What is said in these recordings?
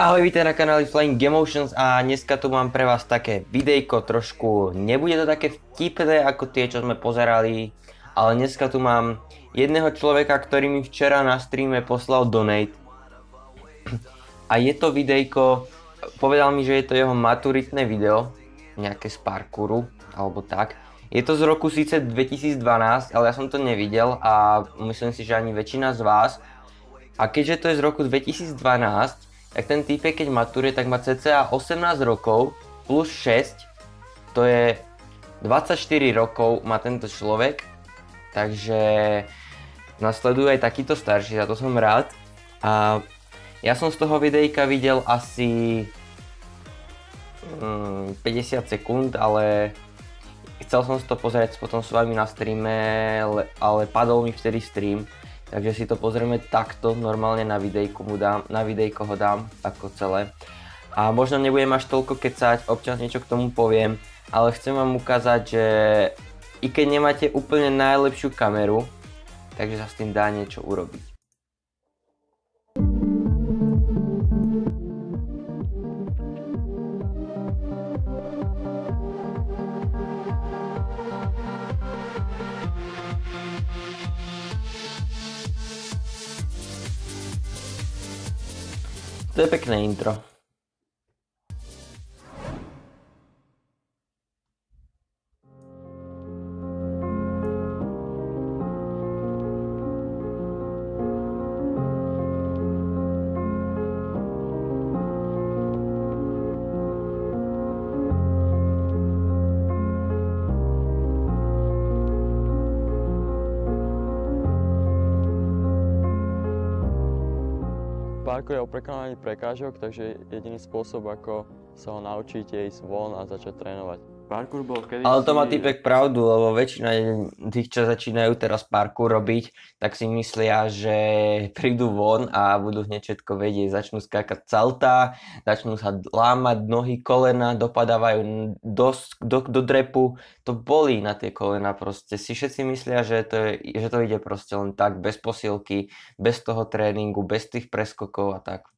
Ahoj, vítajte na kanáli Flying Emotions a dneska tu mám pre vás také videjko, trošku nebude to také vtipné ako tie, čo sme pozerali, ale dneska tu mám jedného človeka, ktorý mi včera na streame poslal donate. A je to videjko, povedal mi, že je to jeho maturitné video, nejaké z parkouru, alebo tak. Je to z roku síce 2012, ale ja som to nevidel a myslím si, že ani väčšina z vás. A keďže to je z roku 2012, tak ten týpek, keď maturuje, tak má cca 18 rokov plus 6, to je 24 rokov má tento človek, takže nasledujú aj takýto starší, za to som rád. A ja som z toho videjka videl asi mm, 50 sekúnd, ale chcel som si to pozrieť potom s vami na streame, ale padol mi vtedy stream, Takže si to pozrieme takto, normálne na videjku mu dám, na videjko ho dám ako celé. A možno nebudem až toľko kecať, občas niečo k tomu poviem, ale chcem vám ukázať, že i keď nemáte úplne najlepšiu kameru, takže sa s tým dá niečo urobiť. To je pekné intro. Parkour je o prekonaní prekážok, takže jediný spôsob, ako sa ho naučiť, je ísť von a začať trénovať. Parkour bol kedy Ale to má typek pravdu, lebo väčšina tých, čo začínajú teraz parkour robiť, tak si myslia, že prídu von a budú hneď všetko vedieť. Začnú skákať salta, začnú sa lámať nohy, kolena, dopadávajú do, do, do drepu. To bolí na tie kolena proste. Si všetci myslia, že to, je, že to ide proste len tak, bez posilky, bez toho tréningu, bez tých preskokov a tak.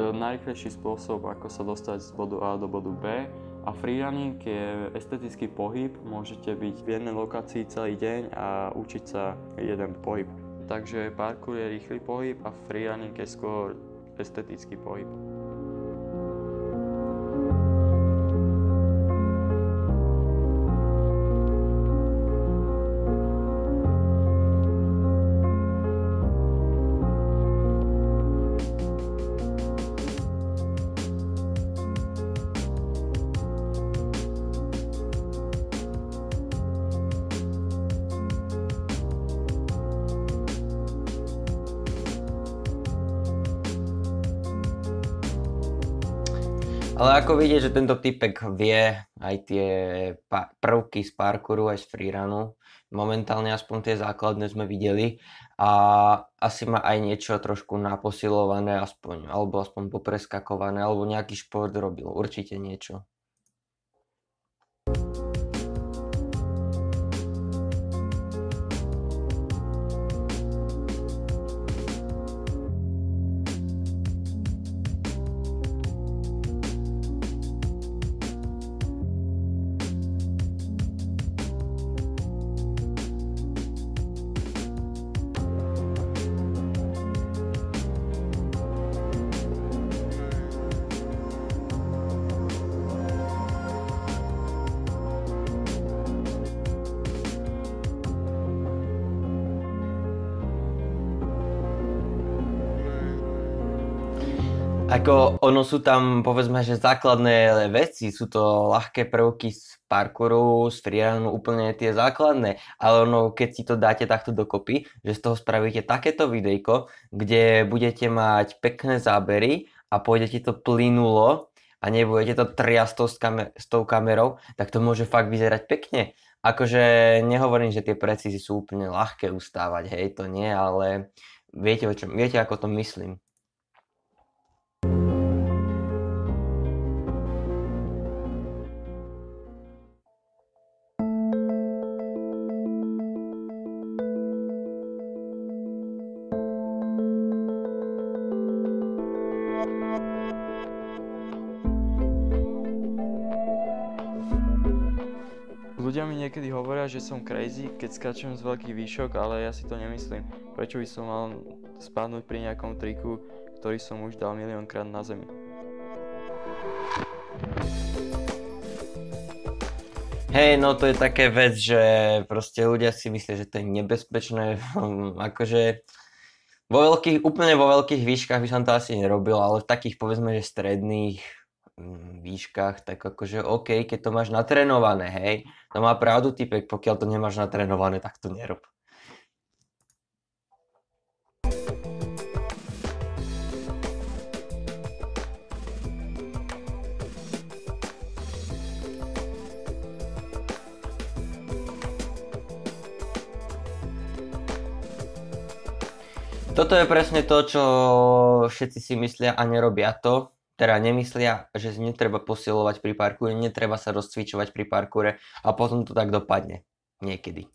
Najrychlejší spôsob, ako sa dostať z bodu A do bodu B a freerunning je estetický pohyb, môžete byť v jednej lokácii celý deň a učiť sa jeden pohyb. Takže parkour je rýchly pohyb a freerunning je skôr estetický pohyb. Ale ako vidieť, že tento typek vie aj tie prvky z parkouru, aj z freerunu. Momentálne aspoň tie základné sme videli a asi má aj niečo trošku naposilované aspoň, alebo aspoň popreskakované, alebo nejaký šport robil, určite niečo. Ako ono sú tam, povedzme, že základné veci, sú to ľahké prvky z parkouru, z freerunu, úplne tie základné, ale ono, keď si to dáte takto dokopy, že z toho spravíte takéto videjko, kde budete mať pekné zábery a pôjdete to plynulo a nebudete to triasť s, kamer- s tou kamerou, tak to môže fakt vyzerať pekne. Akože nehovorím, že tie precízy sú úplne ľahké ustávať, hej, to nie, ale viete, o čom, viete, ako to myslím. Ľudia mi niekedy hovoria, že som crazy, keď skačem z veľkých výšok, ale ja si to nemyslím. Prečo by som mal spadnúť pri nejakom triku, ktorý som už dal miliónkrát na zemi? Hej, no to je také vec, že proste ľudia si myslia, že to je nebezpečné. akože vo veľkých, úplne vo veľkých výškach by som to asi nerobil, ale v takých povedzme, že stredných mm, výškach, tak akože OK, keď to máš natrénované, hej, to má pravdu typek, pokiaľ to nemáš natrénované, tak to nerob. Toto je presne to, čo všetci si myslia a nerobia to. Teda nemyslia, že netreba posilovať pri parkúre, netreba sa rozcvičovať pri parkúre a potom to tak dopadne. Niekedy.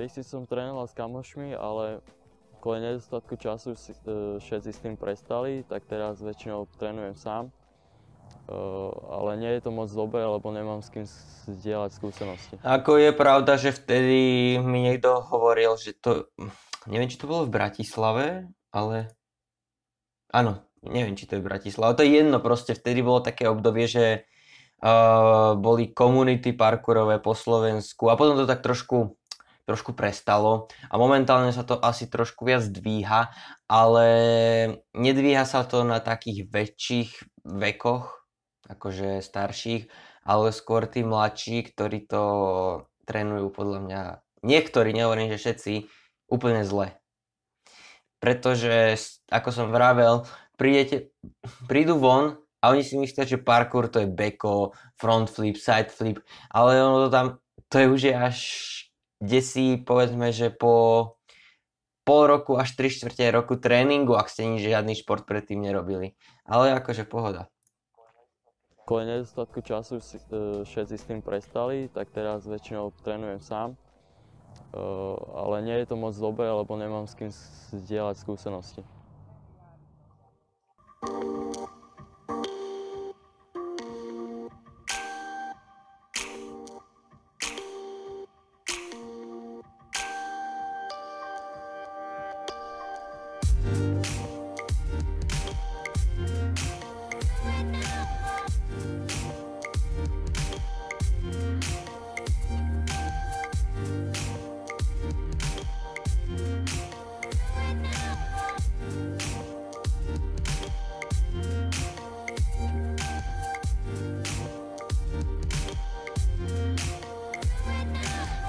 Keďsi som trénoval s kamošmi, ale kvôli nedostatku času si, e, všetci s tým prestali, tak teraz väčšinou trénujem sám. E, ale nie je to moc dobré, lebo nemám s kým zdieľať skúsenosti. Ako je pravda, že vtedy mi niekto hovoril, že to... Neviem, či to bolo v Bratislave, ale... Áno, neviem, či to je v Bratislave. To je jedno, proste vtedy bolo také obdobie, že uh, boli komunity parkourové po Slovensku a potom to tak trošku trošku prestalo a momentálne sa to asi trošku viac dvíha, ale nedvíha sa to na takých väčších vekoch, akože starších, ale skôr tí mladší, ktorí to trénujú podľa mňa, niektorí, nehovorím, že všetci, úplne zle. Pretože, ako som vravel, prídete, prídu von a oni si myslia, že parkour to je beko, front flip, side flip, ale ono to tam, to je už až kde si povedzme, že po pol roku až 3 čtvrte roku tréningu, ak ste nič žiadny šport predtým nerobili. Ale akože pohoda. Kvôli nedostatku času e, všetci s tým prestali, tak teraz väčšinou trénujem sám. E, ale nie je to moc dobré, lebo nemám s kým zdieľať skúsenosti.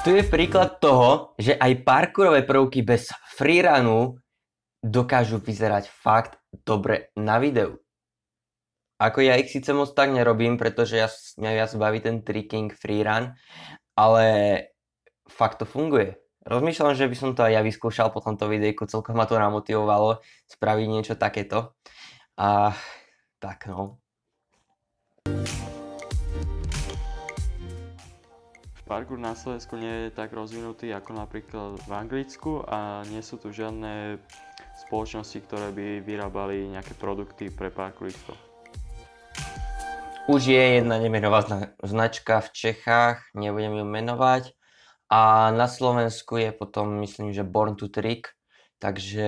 Tu je príklad toho, že aj parkourové prvky bez freerunu dokážu vyzerať fakt dobre na videu. Ako ja ich síce moc tak nerobím, pretože ja, mňa viac baví ten tricking freerun, ale fakt to funguje. Rozmýšľam, že by som to aj ja vyskúšal po tomto videjku, celkom ma to namotivovalo spraviť niečo takéto. A tak no. Parkour na Slovensku nie je tak rozvinutý ako napríklad v Anglicku a nie sú tu žiadne spoločnosti, ktoré by vyrábali nejaké produkty pre parkouristov. Už je jedna nemenová značka v Čechách, nebudem ju menovať. A na Slovensku je potom, myslím, že Born to Trick, takže,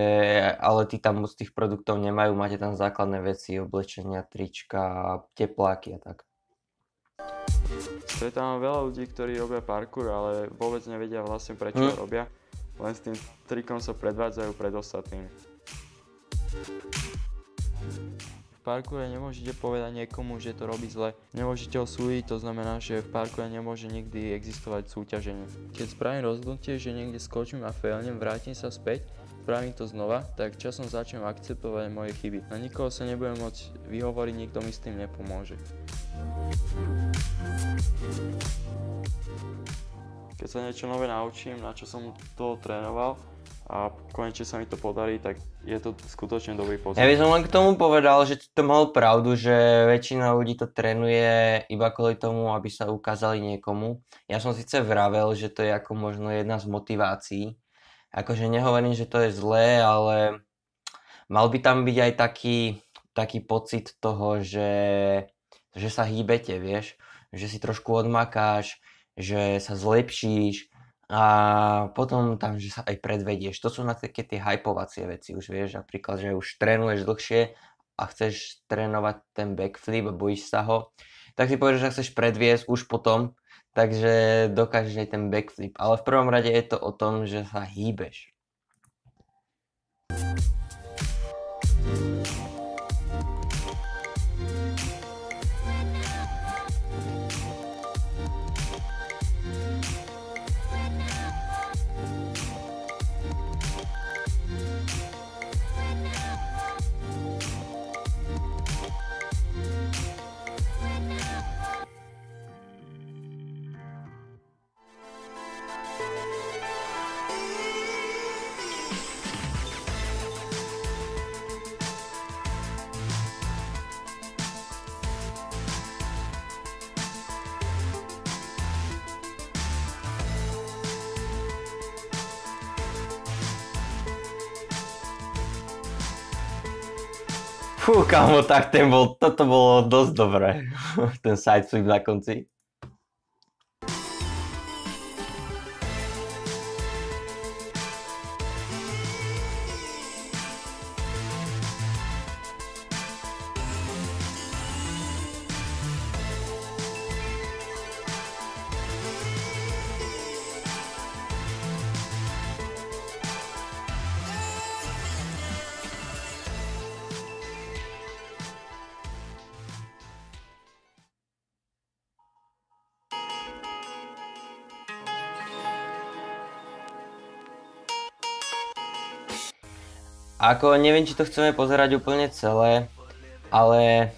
ale tí tam moc tých produktov nemajú, máte tam základné veci, oblečenia, trička, tepláky a tak. Stretávam veľa ľudí, ktorí robia parkour, ale vôbec nevedia vlastne prečo hm. robia. Len s tým trikom sa predvádzajú pred ostatnými. V parkoure nemôžete povedať niekomu, že to robí zle. Nemôžete ho súdiť, to znamená, že v parkoure nemôže nikdy existovať súťaženie. Keď spravím rozhodnutie, že niekde skočím a failnem, vrátim sa späť, spravím to znova, tak časom začnem akceptovať moje chyby. Na nikoho sa nebudem môcť vyhovoriť, nikto mi s tým nepomôže. Keď sa niečo nové naučím, na čo som to trénoval, a konečne sa mi to podarí, tak je to skutočne dobrý pocit. Ja by som len k tomu povedal, že to mal pravdu, že väčšina ľudí to trénuje iba kvôli tomu, aby sa ukázali niekomu. Ja som síce vravel, že to je ako možno jedna z motivácií. Akože nehovorím, že to je zlé, ale mal by tam byť aj taký, taký pocit toho, že, že sa hýbete, vieš, že si trošku odmakáš, že sa zlepšíš, a potom tam, že sa aj predvedieš. To sú na také tie hypovacie veci už vieš, napríklad, že už trénuješ dlhšie a chceš trénovať ten backflip a bojíš sa ho, tak si povieš, že chceš predviesť už potom, takže dokážeš aj ten backflip. Ale v prvom rade je to o tom, že sa hýbeš. Fú, kamo, tak ten bol, toto bolo dosť dobré. ten side flip na konci. Ako neviem, či to chceme pozerať úplne celé, ale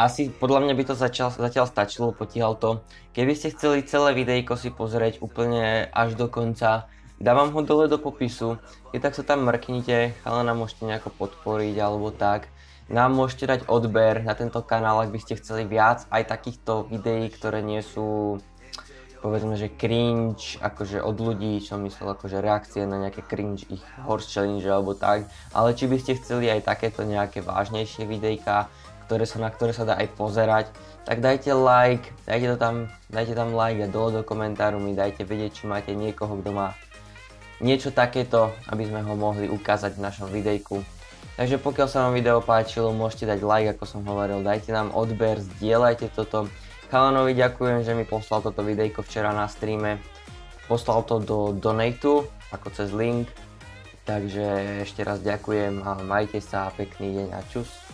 asi podľa mňa by to začal, zatiaľ stačilo, potiaľ to. Keby ste chceli celé videjko si pozrieť úplne až do konca, dávam ho dole do popisu, keď tak sa tam mrknite, ale nám môžete nejako podporiť alebo tak. Nám môžete dať odber na tento kanál, ak by ste chceli viac aj takýchto videí, ktoré nie sú povedzme, že cringe akože od ľudí, čo myslel akože reakcie na nejaké cringe ich horse challenge alebo tak, ale či by ste chceli aj takéto nejaké vážnejšie videjka, ktoré sa, na ktoré sa dá aj pozerať, tak dajte like, dajte, to tam, dajte tam like a dole do komentáru mi dajte vedieť, či máte niekoho, kto má niečo takéto, aby sme ho mohli ukázať v našom videjku. Takže pokiaľ sa vám video páčilo, môžete dať like, ako som hovoril, dajte nám odber, zdieľajte toto, Chalanovi ďakujem, že mi poslal toto videjko včera na streame. Poslal to do donatu, ako cez link. Takže ešte raz ďakujem a majte sa, pekný deň a čus.